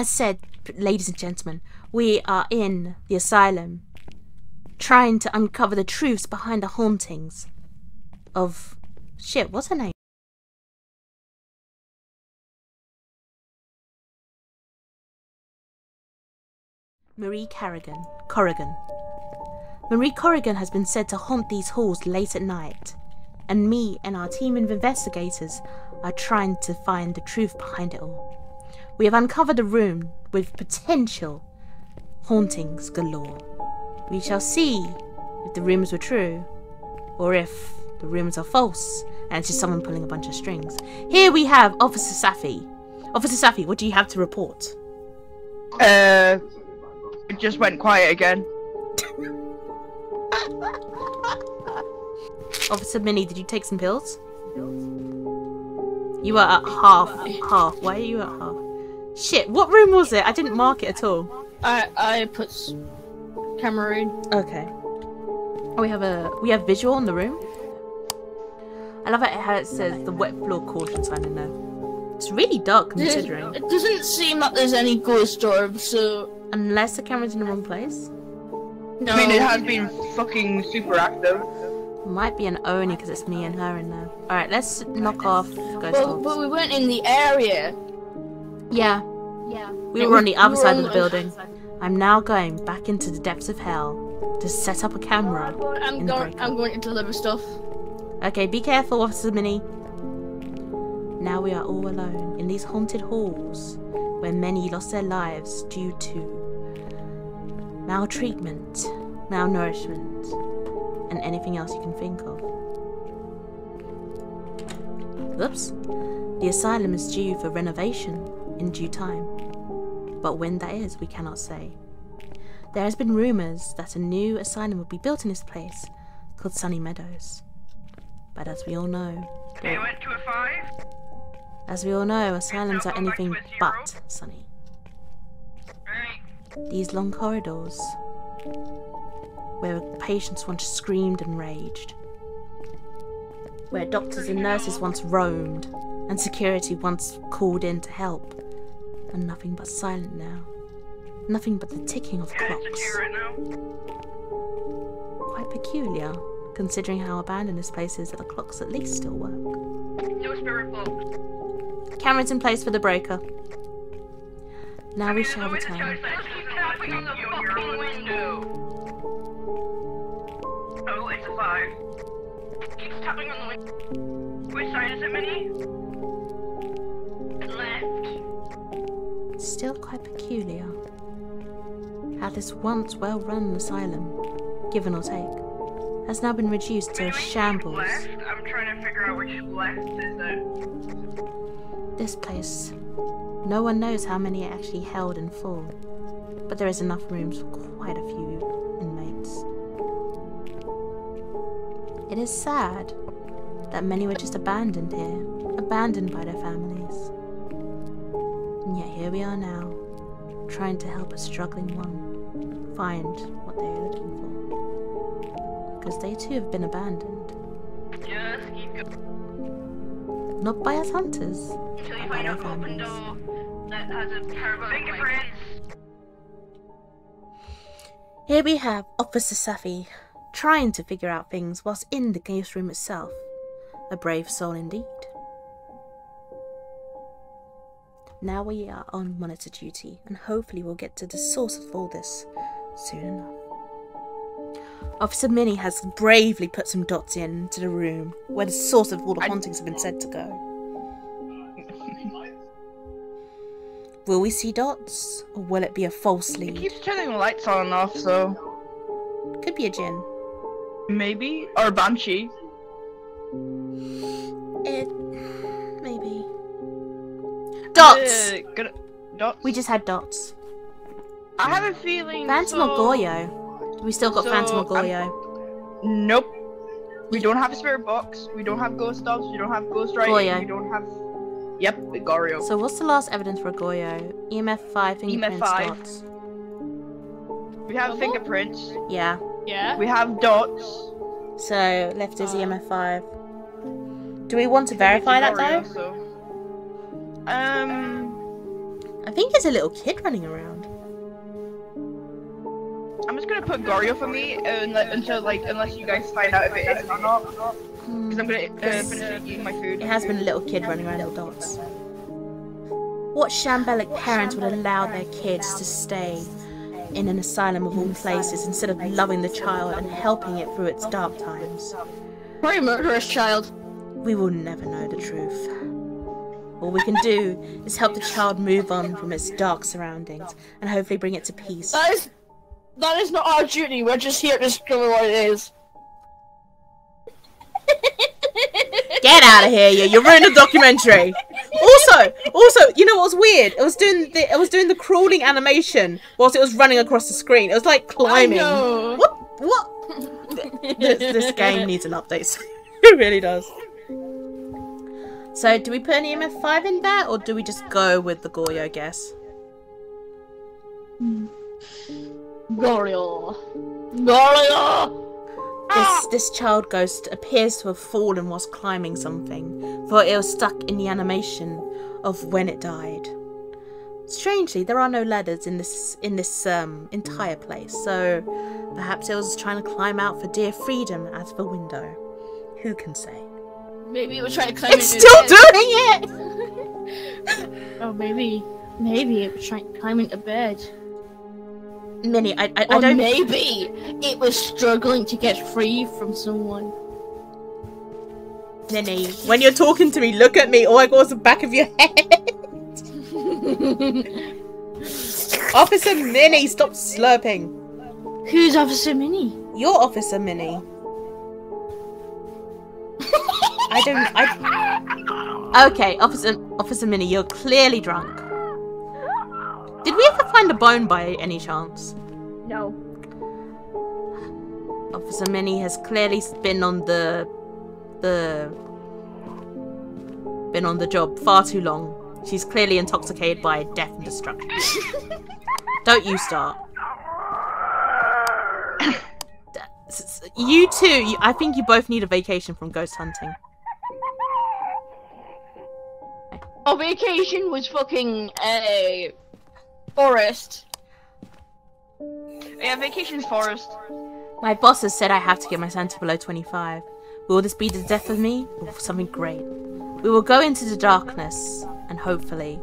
as said, ladies and gentlemen, we are in the asylum trying to uncover the truths behind the hauntings of. Shit, what's her name? Marie Carrigan. Corrigan. Marie Corrigan has been said to haunt these halls late at night, and me and our team of investigators are trying to find the truth behind it all. We have uncovered a room with potential hauntings galore. We shall see if the rumors were true, or if the rumors are false and it's just someone pulling a bunch of strings. Here we have Officer Safi. Officer Safi, what do you have to report? Uh, it just went quiet again. Officer Minnie, did you take some pills? You are at half. Half. Why are you at half? Shit, what room was it? I didn't mark it at all. I I put s- Cameroon. Okay. Oh, we have a we have visual in the room. I love it how it says the wet floor caution sign in there. It's really dark considering. It doesn't seem like there's any ghost orbs, so Unless the camera's in the wrong place. no. I mean, it has been fucking super active. Might be an Oni because it's me and her in there. Alright, let's knock off Ghost Well, Orbs. but we weren't in the area. Yeah, Yeah. we were on the other side of the building. I'm now going back into the depths of hell to set up a camera. I'm going. I'm going to deliver stuff. Okay, be careful, Officer Minnie. Now we are all alone in these haunted halls where many lost their lives due to maltreatment, malnourishment, and anything else you can think of. Oops. The asylum is due for renovation in due time, but when that is, we cannot say. There has been rumours that a new asylum will be built in this place called Sunny Meadows. But as we all know, They went to a five. as we all know, asylums are go back to anything but sunny. Right. These long corridors, where patients once screamed and raged, where doctors and nurses once roamed, and security once called in to help, are nothing but silent now. Nothing but the ticking of Yeah, it's a clocks. two right now. Quite peculiar, considering how abandoned this place is that the clocks at least still work. No spirit box. Cameras in place for the breaker. Now we shall always a return. chance that keep tapping on the fucking. Oh, it's a five. Keeps tapping on the window. Which side is it, Minnie? Still quite peculiar. How this once well run asylum, given or take, has now been reduced to a Minnie, when you keep shambles. I'm trying to figure out which left is it. This place, no one knows how many it actually held in full, but there is enough rooms for quite a few inmates. It is sad that many were just abandoned here, abandoned by their families. And yet here we are now, trying to help a struggling one find what they are looking for. Because they too have been abandoned, Just keep going not by us hunters, until but you by find their an open families. door that has a terrible fingerprints. Here we have Officer Safi trying to figure out things whilst in the case room itself. A brave soul indeed. Now we are on monitor duty, and hopefully we'll get to the source of all this soon enough. Officer Minnie has bravely put some dots into the room where the source of all the hauntings have been said to go. Will we see dots, or will it be a false It lead? keeps turning the lights on and off, so Could be a Jinn. maybe or a banshee. It. Dots. Uh, gonna, dots. We just had dots. I have a feeling. Phantom so... or Goryo? We still got so, Phantom or I'm- Goryo. Nope. We don't have a spirit box. We don't have ghost dogs. We don't have ghost writing. Goryo. We don't have. Yep, Goryo. So what's the last evidence for Goryo? EMF five fingerprints five. dots. we have Double? fingerprints. Yeah. Yeah. We have dots. So left is Uh, EMF five. Do we want to verify that Goryo, though? So. Um. I think there's a little kid running around. I'm just gonna put Goryo for me until like unless you guys find out if it is or not. Because I'm gonna uh, finish eating my food. It has been a little kid running around little dots. What shambolic parents would allow their kids to stay in an asylum of all places instead of loving the child and helping it through its dark times? Very murderous child. We will never know the truth. All we can do is help the child move on from its dark surroundings and hopefully bring it to peace. That is that is not our duty. We're just here to discover what it is. Get out of here, you! You ruined the documentary. Also, also, you know what was weird? It was doing the it was doing the crawling animation whilst it was running across the screen. It was like climbing. What? What? this, this game needs an update. it really does. So, do we put an EMF five in there, or do we just go with the Goryo guess? Goryo. Goryo. This this child ghost appears to have fallen whilst climbing something, for it was stuck in the animation of when it died. Strangely, there are no ladders in this in this um, entire place, so perhaps it was trying to climb out for dear freedom out of a window. Who can say? Maybe it was trying to climb It's still doing it. Oh, maybe, maybe it was trying to climb into bed. Minnie, I I, I don't. maybe it was struggling to get free from someone. Minnie, when you're talking to me, look at me. All I got is the back of your head. Officer Minnie, stop slurping. Who's Officer Minnie? You're Officer Minnie. I don't. I. Okay, Officer Officer Minnie, you're clearly drunk. Did we ever find a bone by any chance? No. Officer Minnie has clearly been on the the been on the job far too long. She's clearly intoxicated by death and destruction. Don't you start. You two, you, I think you both need a vacation from ghost hunting. Our vacation was fucking a forest. Yeah, vacation's forest. My boss has said I have to get my Santa below 25. Will this be the death of me or something great? We will go into the darkness and hopefully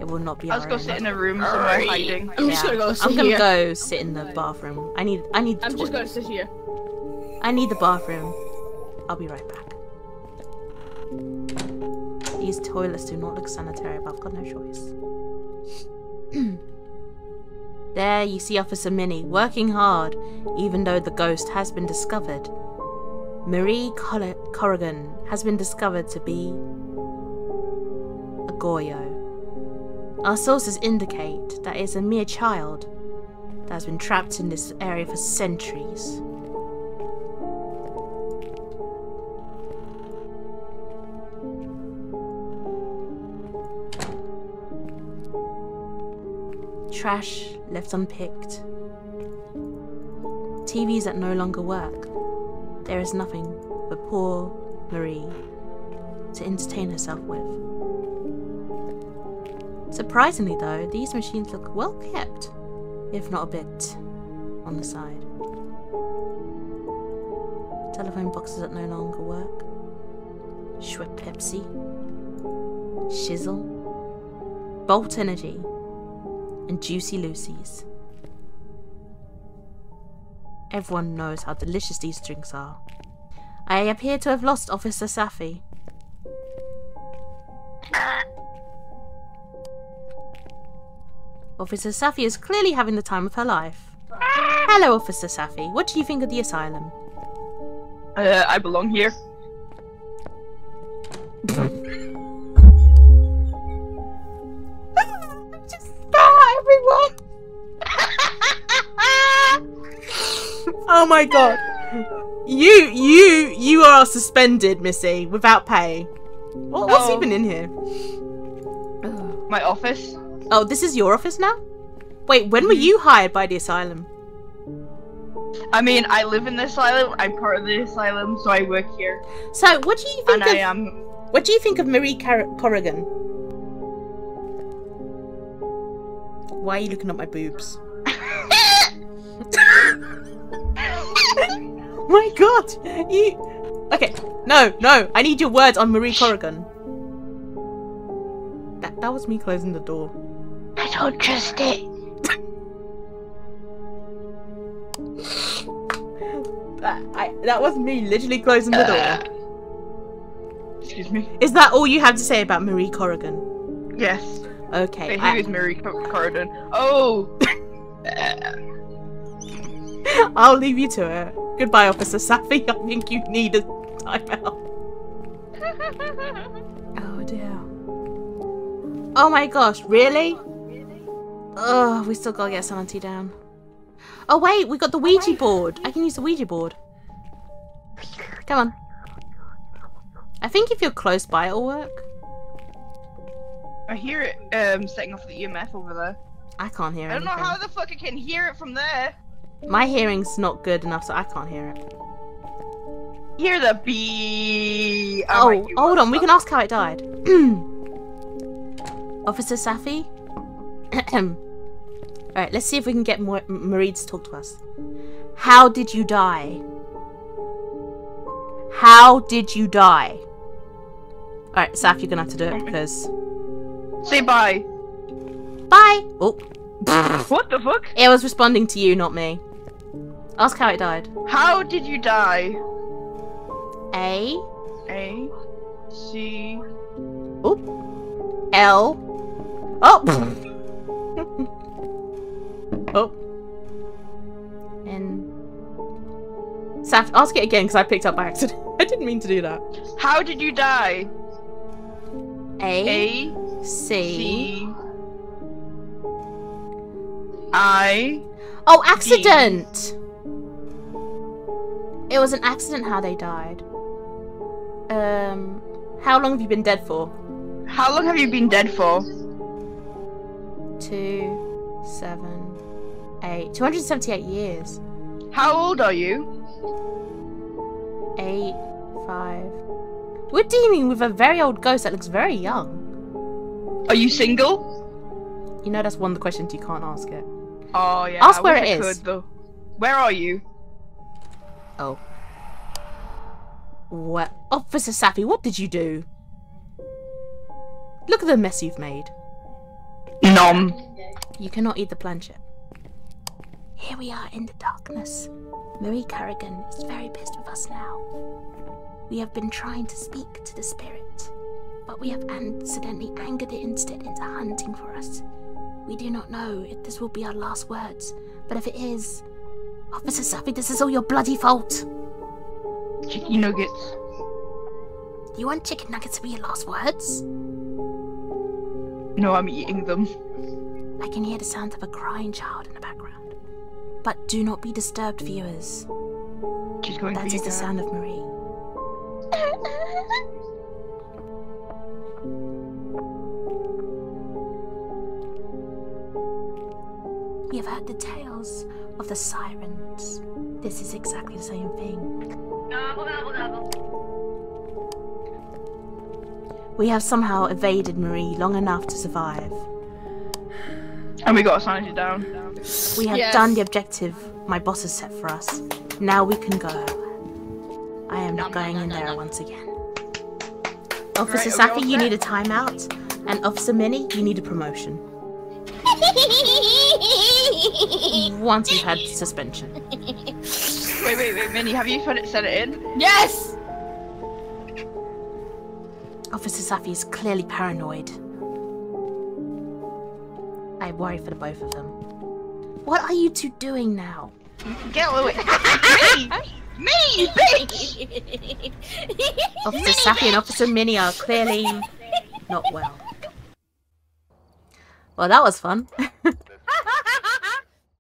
it will not be I'll our just go sit in a room somewhere hiding. I'm just gonna go sit I'm gonna here. go sit in the bathroom. I need I need the I'm just gonna sit here. I need the bathroom. I'll be right back. These toilets do not look sanitary, but I've got no choice. there you see Officer Minnie working hard, even though the ghost has been discovered. Marie Coll- Corrigan has been discovered to be a Goryo. Our sources indicate that it's a mere child that has been trapped in this area for centuries. Trash left unpicked. TVs that no longer work. There is nothing but poor Marie to entertain herself with. Surprisingly, though, these machines look well kept, if not a bit on the side. Telephone boxes that no longer work. Schweppes Pepsi. Shizzle. Bolt Energy. And Juicy Lucy's. Everyone knows how delicious these drinks are. I appear to have lost Officer Safi. Officer Safi is clearly having the time of her life. Hello, Officer Safi. What do you think of the asylum? Uh, I belong here. oh my god. You, you, you are suspended, Missy, without pay. What, what's Oh. even in here? My office. Oh, this is your office now? Wait, when were mm-hmm. you hired by the asylum? I mean, I live in the asylum. I'm part of the asylum, so I work here. So, what do you And think I of am. what do you think of Marie Car- Corrigan? Why are you looking at my boobs? my god! You. Okay, no, no, I need your words on Marie Corrigan. That, that was me closing the door. I don't trust it. That, I, that was me literally closing the door. Excuse me. Is that all you have to say about Marie Corrigan? Yes. Okay. Wait, I- who is Marie Cor- Corrigan? Oh! Uh, I'll leave you to it. Goodbye, Officer Safi. I think you need a timeout. Oh dear. Oh my gosh, really? Oh, we still gotta get sanity down. Oh wait, we got the Ouija board. I can use the Ouija board. Come on. I think if you're close by, it'll work. I hear it um, setting off the EMF over there. I can't hear it. I don't know how the fuck I can hear it from there. My hearing's not good enough, so I can't hear it. Hear the bee. Oh, oh might hold on. We can ask how it died. Officer Safi? Alright, let's see if we can get more Marie to talk to us. How did you die? How did you die? Alright, Saf, you're gonna have to do it because. Say bye. Bye! Oh. What the fuck? It was responding to you, not me. Ask how it died. How did you die? A. A. C. Oh. L. Oh. oh. And. Saf, ask it again because I picked up by accident. I didn't mean to do that. How did you die? A. A. C. C. I. Oh, accident! It was an accident how they died. Um. How long have you been dead for? How long have you been dead for? Two, seven, eight. 278 years. How old are you? Eight, five. We're dealing with a very old ghost that looks very young. Are you single? You know that's one of the questions you can't ask it. Oh yeah. Ask I where it I is. Could, though. Where are you? Oh. What? Officer Safi, what did you do? Look at the mess you've made. Nom. You cannot eat the planchette. Here we are in the darkness. Marie Carrigan is very pissed with us now. We have been trying to speak to the spirit, but we have accidentally angered it instead into hunting for us. We do not know if this will be our last words, but if it is, Officer Safi, this is all your bloody fault. Chicken nuggets. You want chicken nuggets to be your last words? No, I'm eating them. I can hear the sound of a crying child in the background. But do not be disturbed, viewers. She's going That is the sound of Marie. Have heard the tales of the sirens. This is exactly the same thing. We have somehow evaded Marie long enough to survive. And we got sanity down. We have Yes. done the objective my boss has set for us. Now we can go. I am not going in there once again. Officer Right, are Safi, you need a timeout. And Officer Minnie, you need a promotion. Once you've had suspension. Wait, wait, wait, Minnie, have you put it, set it in? yes! Officer Safi is clearly paranoid. I worry for the both of them. What are you two doing now? Get away. me! Me, bitch! Officer Safi and Officer Minnie are clearly not well. Well, that was fun.